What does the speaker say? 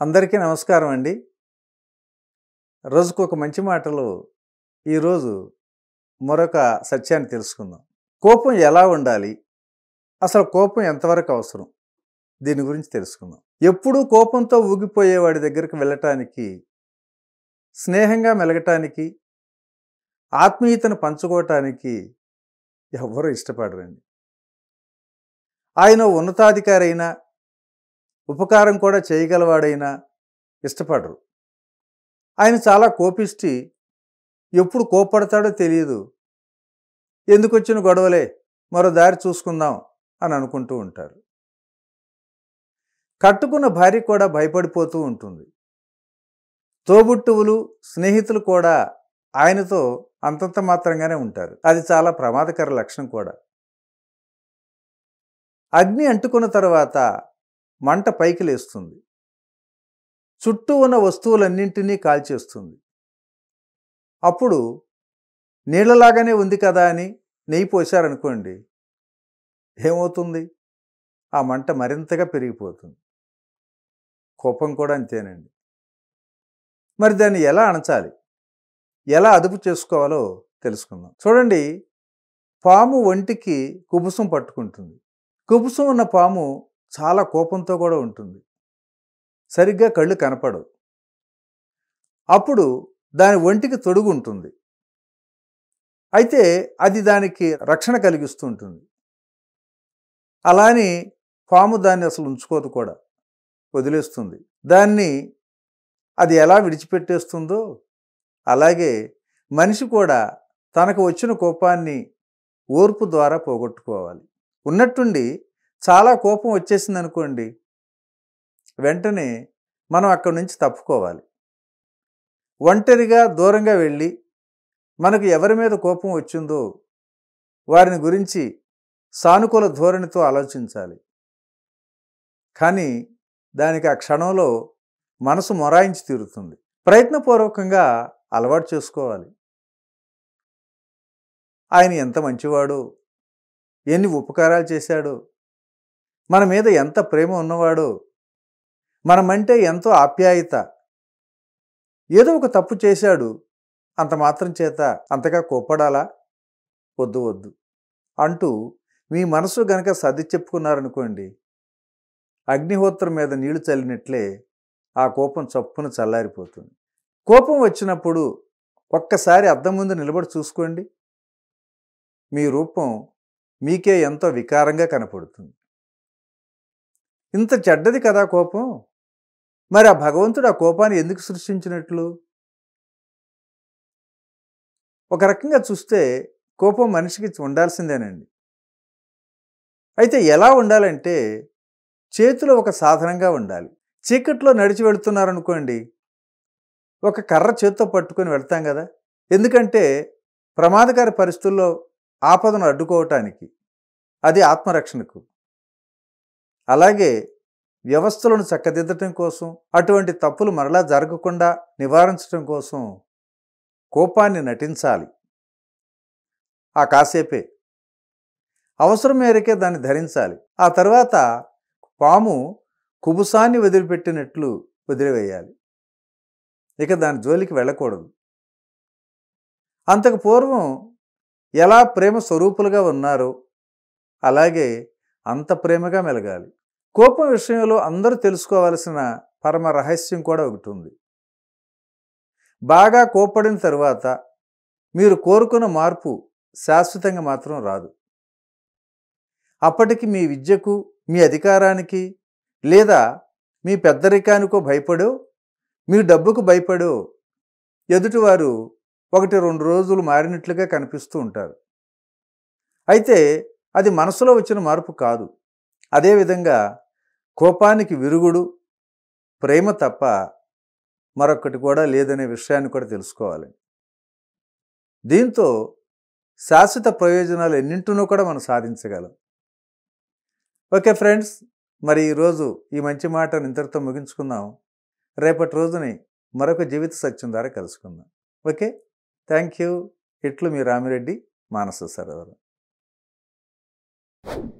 అందరికీ నమస్కారం అండి. రోజుకు ఒక మంచి మాటలు ఈరోజు మరొక సత్యాన్ని తెలుసుకుందాం. కోపం ఎలా ఉండాలి? అసలు కోపం ఎంతవరకు అవసరం? దీని గురించి తెలుసుకుందాం. ఎప్పుడూ కోపంతో ఊగిపోయే వాడి దగ్గరికి వెళ్ళటానికి స్నేహంగా మెలగటానికి ఆత్మీయతను పంచుకోవటానికి ఎవ్వరూ ఇష్టపడరండి. ఆయన ఉన్నతాధికారి అయినా ఉపకారం కూడా చేయగలవాడైనా ఇష్టపడరు. ఆయన చాలా కోపిష్టి. ఎప్పుడు కోపడతాడో తెలియదు. ఎందుకు వచ్చిన గొడవలే? మరో దారి చూసుకుందాం అని అనుకుంటూ ఉంటారు. కట్టుకున్న భార్య కూడా భయపడిపోతూ ఉంటుంది. తోబుట్టువులు స్నేహితులు కూడా ఆయనతో అంతంత మాత్రంగానే ఉంటారు. అది చాలా ప్రమాదకర లక్షణం కూడా. అగ్ని అంటుకున్న తర్వాత మంట పైకి లేస్తుంది. చుట్టూ ఉన్న వస్తువులన్నింటినీ కాల్చేస్తుంది. అప్పుడు నీళ్ళలాగానే ఉంది కదా అని నెయ్యి పోశారనుకోండి ఏమవుతుంది? ఆ మంట మరింతగా పెరిగిపోతుంది. కోపం కూడా అంతేనండి. మరి దాన్ని ఎలా అణచాలి? ఎలా అదుపు చేసుకోవాలో తెలుసుకుందాం. చూడండి పాము ఒంటికి కుబుసం పట్టుకుంటుంది. కుబుసం ఉన్న పాము చాలా కోపంతో కూడా ఉంటుంది. సరిగ్గా కళ్ళు కనపడవు. అప్పుడు దాని ఒంటికి తొడుగు ఉంటుంది. అయితే అది దానికి రక్షణ కలిగిస్తూ ఉంటుంది. అలాని పాము దాన్ని అసలు ఉంచుకోదు కూడా. వదిలేస్తుంది. దాన్ని అది ఎలా విడిచిపెట్టేస్తుందో అలాగే మనిషి కూడా తనకు వచ్చిన కోపాన్ని ఓర్పు ద్వారా పోగొట్టుకోవాలి. ఉన్నట్టుండి చాలా కోపం వచ్చేసింది అనుకోండి వెంటనే మనం అక్కడి నుంచి తప్పుకోవాలి. ఒంటరిగా దూరంగా వెళ్ళి మనకు ఎవరి మీద కోపం వచ్చిందో వారిని గురించి సానుకూల ధోరణితో ఆలోచించాలి. కానీ దానికి ఆ క్షణంలో మనసు మొరాయించి తీరుతుంది. ప్రయత్నపూర్వకంగా అలవాటు చేసుకోవాలి. ఆయన ఎంత మంచివాడు ఎన్ని ఉపకారాలు చేశాడు మన మీద ఎంత ప్రేమ ఉన్నవాడు? మనమంటే ఎంతో ఆప్యాయత. ఏదో ఒక తప్పు చేశాడు. అంత మాత్రం చేత అంతగా కోప్పడాలా? వద్దు వద్దు. అంటూ మీ మనసు గనక సర్ది చెప్పుకున్నారనుకోండి అగ్నిహోత్రం మీద నీళ్ళు చల్లినట్లే ఆ కోపం చప్పున చల్లారిపోతుంది. కోపం వచ్చినప్పుడు ఒక్కసారి అద్దం ముందు నిలబడి చూసుకోండి. మీ రూపం మీకే ఎంతో వికారంగా కనపడుతుంది. ఇంత చెడ్డది కదా కోపం? మరి ఆ భగవంతుడు ఆ కోపాన్ని ఎందుకు సృష్టించినట్లు? ఒక రకంగా చూస్తే కోపం మనిషికి ఉండాల్సిందేనండి. అయితే ఎలా ఉండాలంటే చేతిలో ఒక సాధనంగా ఉండాలి. చీకట్లో నడిచి వెళుతున్నారనుకోండి ఒక కర్ర చేత్తో పట్టుకొని వెళ్తాం కదా. ఎందుకంటే ప్రమాదకర పరిస్థితుల్లో ఆపదను అడ్డుకోవటానికి అది ఆత్మరక్షణకు. అలాగే వ్యవస్థలను చక్కదిద్దటం కోసం అటువంటి తప్పులు మరలా జరగకుండా నివారించడం కోసం కోపాన్ని నటించాలి. ఆ కాసేపే. అవసరం మేరకే దాన్ని ధరించాలి. ఆ తర్వాత పాము కుబుసాన్ని వదిలిపెట్టినట్లు వదిలివేయాలి. ఇక దాని జోలికి వెళ్ళకూడదు. అంతకు పూర్వం ఎలా ప్రేమ స్వరూపులుగా ఉన్నారో అలాగే అంత ప్రేమగా మెలగాలి. కోపం విషయంలో అందరూ తెలుసుకోవాల్సిన పరమ రహస్యం కూడా ఒకటి ఉంది. బాగా కోపడిన తరువాత మీరు కోరుకున్న మార్పు శాశ్వతంగా మాత్రం రాదు. అప్పటికి మీ విద్యకు మీ అధికారానికి లేదా మీ పెద్దరికానికో భయపడో మీ డబ్బుకు భయపడో ఎదుటివారు ఒకటి రెండు రోజులు మారినట్లుగా కనిపిస్తూ ఉంటారు. అయితే అది మనసులో వచ్చిన మార్పు కాదు. అదేవిధంగా కోపానికి విరుగుడు ప్రేమ తప్ప మరొకటి కూడా లేదనే విషయాన్ని కూడా తెలుసుకోవాలి. దీంతో శాశ్వత ప్రయోజనాలు ఎన్నింటినో కూడా మనం సాధించగలం. ఓకే ఫ్రెండ్స్ మరి ఈరోజు ఈ మంచి మాటను ఇంతటితో ముగించుకుందాం. రేపటి రోజుని మరొక జీవిత సత్యం ద్వారా కలుసుకుందాం. ఓకే? థ్యాంక్ యూ ఇట్లు మీ రామిరెడ్డి మానస సరోవరం. you